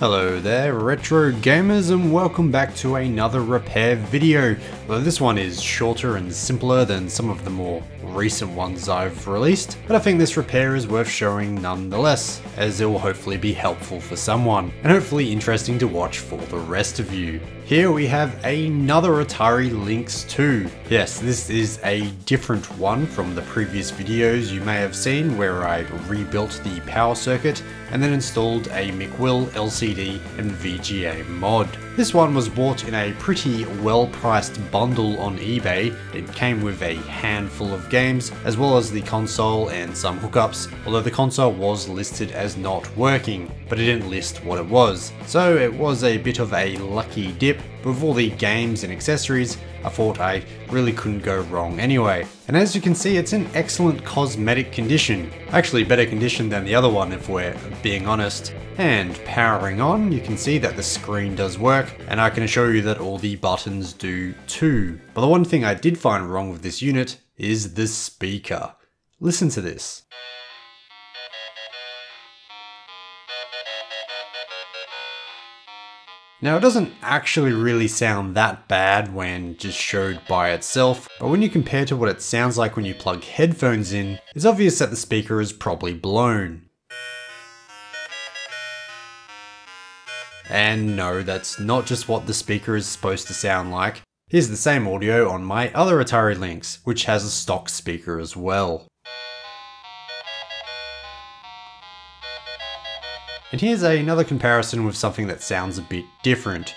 Hello there retro gamers and welcome back to another repair video. Though this one is shorter and simpler than some of the more recent ones I've released, but I think this repair is worth showing nonetheless, as it will hopefully be helpful for someone, and hopefully interesting to watch for the rest of you. Here we have another Atari Lynx 2. Yes, this is a different one from the previous videos you may have seen where I rebuilt the power circuit and then installed a McWill LCD and VGA mod. This one was bought in a pretty well priced bundle on eBay. It came with a handful of games, as well as the console and some hookups, although the console was listed as not working, but it didn't list what it was. So it was a bit of a lucky dip, but with all the games and accessories, I thought I really couldn't go wrong anyway. And as you can see, it's in excellent cosmetic condition. Actually better condition than the other one if we're being honest. And powering on, you can see that the screen does work, and I can assure you that all the buttons do too. But the one thing I did find wrong with this unit is the speaker. Listen to this. Now it doesn't actually really sound that bad when just showed by itself, but when you compare to what it sounds like when you plug headphones in, it's obvious that the speaker is probably blown. And no, that's not just what the speaker is supposed to sound like. Here's the same audio on my other Atari Lynx, which has a stock speaker as well. And here's another comparison with something that sounds a bit different.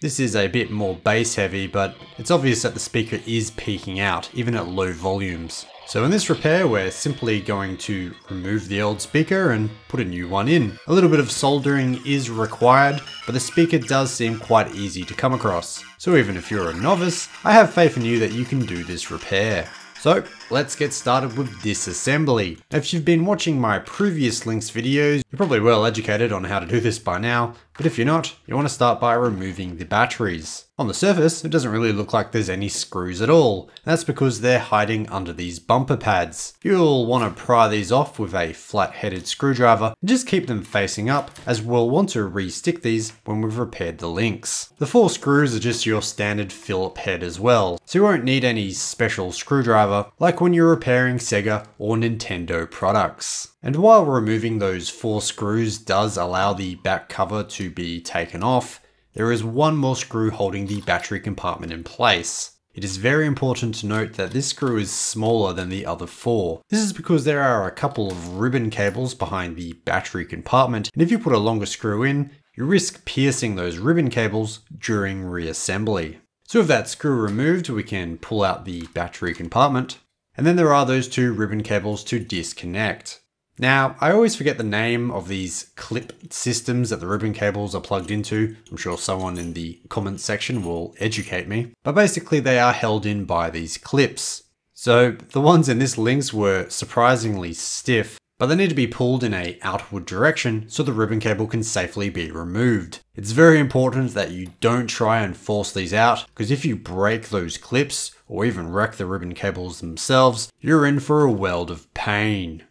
This is a bit more bass heavy, but it's obvious that the speaker is peaking out, even at low volumes. So in this repair, we're simply going to remove the old speaker and put a new one in. A little bit of soldering is required, but the speaker does seem quite easy to come across. So even if you're a novice, I have faith in you that you can do this repair. So let's get started with disassembly. If you've been watching my previous Lynx videos, you're probably well educated on how to do this by now, but if you're not, you want to start by removing the batteries. On the surface, it doesn't really look like there's any screws at all. That's because they're hiding under these bumper pads. You'll want to pry these off with a flat-headed screwdriver and just keep them facing up as we'll want to re-stick these when we've repaired the Lynx. The four screws are just your standard Phillip head as well, so you won't need any special screwdriver like when you're repairing Sega or Nintendo products. And while removing those four screws does allow the back cover to be taken off, there is one more screw holding the battery compartment in place. It is very important to note that this screw is smaller than the other four. This is because there are a couple of ribbon cables behind the battery compartment, and if you put a longer screw in, you risk piercing those ribbon cables during reassembly. So with that screw removed, we can pull out the battery compartment, and then there are those two ribbon cables to disconnect. Now, I always forget the name of these clip systems that the ribbon cables are plugged into. I'm sure someone in the comments section will educate me. But basically they are held in by these clips. So the ones in this Lynx were surprisingly stiff, but they need to be pulled in a outward direction so the ribbon cable can safely be removed. It's very important that you don't try and force these out, because if you break those clips, or even wreck the ribbon cables themselves, you're in for a world of pain.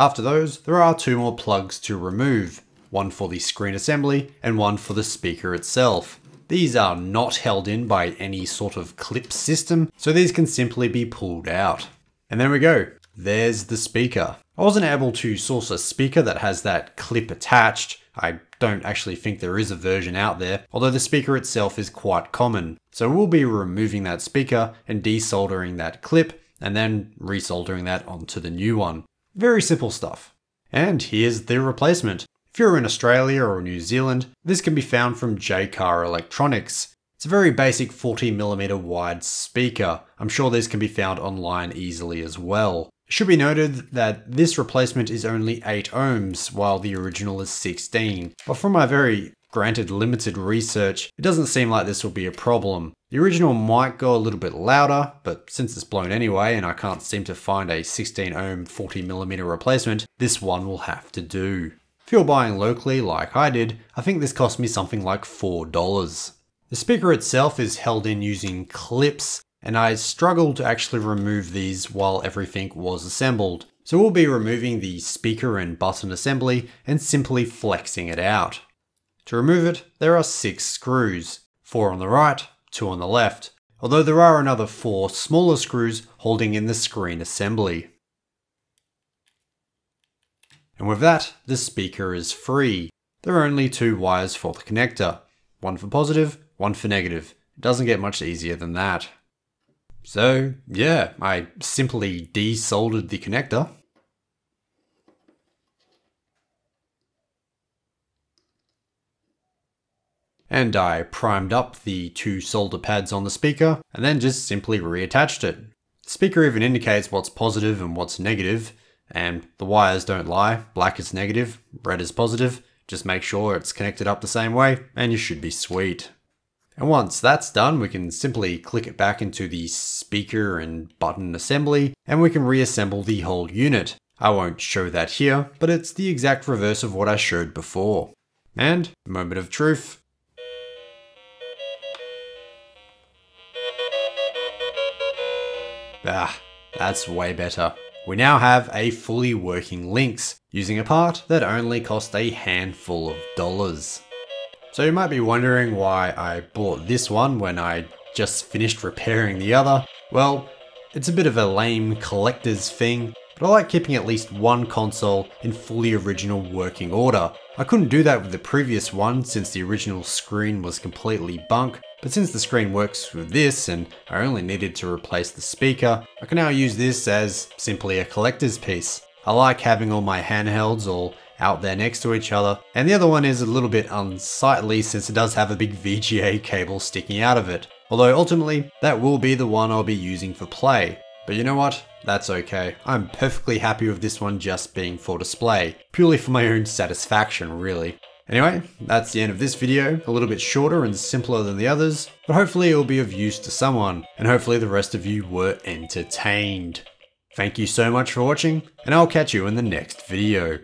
After those, there are two more plugs to remove, one for the screen assembly and one for the speaker itself. These are not held in by any sort of clip system, so these can simply be pulled out. And there we go, there's the speaker. I wasn't able to source a speaker that has that clip attached. I don't actually think there is a version out there, although the speaker itself is quite common. So we'll be removing that speaker and desoldering that clip and then resoldering that onto the new one. Very simple stuff. And here's the replacement. If you're in Australia or New Zealand, this can be found from Jaycar Electronics. It's a very basic 40mm wide speaker. I'm sure these can be found online easily as well. It should be noted that this replacement is only 8 ohms, while the original is 16. But from my very Granted limited research, it doesn't seem like this will be a problem. The original might go a little bit louder, but since it's blown anyway and I can't seem to find a 16 ohm 40mm replacement, this one will have to do. If you're buying locally like I did, I think this cost me something like $4. The speaker itself is held in using clips, and I struggled to actually remove these while everything was assembled. So we'll be removing the speaker and button assembly and simply flexing it out. To remove it, there are six screws, four on the right, two on the left, although there are another four smaller screws holding in the screen assembly. And with that, the speaker is free. There are only two wires for the connector, one for positive, one for negative. It doesn't get much easier than that. So yeah, I simply desoldered the connector. And I primed up the two solder pads on the speaker and then just simply reattached it. The speaker even indicates what's positive and what's negative, and the wires don't lie. Black is negative, red is positive. Just make sure it's connected up the same way and you should be sweet. And once that's done, we can simply click it back into the speaker and button assembly, and we can reassemble the whole unit. I won't show that here, but it's the exact reverse of what I showed before. And, moment of truth. Ah, that's way better. We now have a fully working Lynx, using a part that only cost a handful of dollars. So you might be wondering why I bought this one when I just finished repairing the other. Well, it's a bit of a lame collector's thing, but I like keeping at least one console in fully original working order. I couldn't do that with the previous one since the original screen was completely bunk, but since the screen works with this and I only needed to replace the speaker, I can now use this as simply a collector's piece. I like having all my handhelds all out there next to each other, and the other one is a little bit unsightly since it does have a big VGA cable sticking out of it. Although ultimately, that will be the one I'll be using for play. But you know what? That's okay. I'm perfectly happy with this one just being for display, purely for my own satisfaction really. Anyway, that's the end of this video, a little bit shorter and simpler than the others, but hopefully it will be of use to someone, and hopefully the rest of you were entertained. Thank you so much for watching, and I'll catch you in the next video.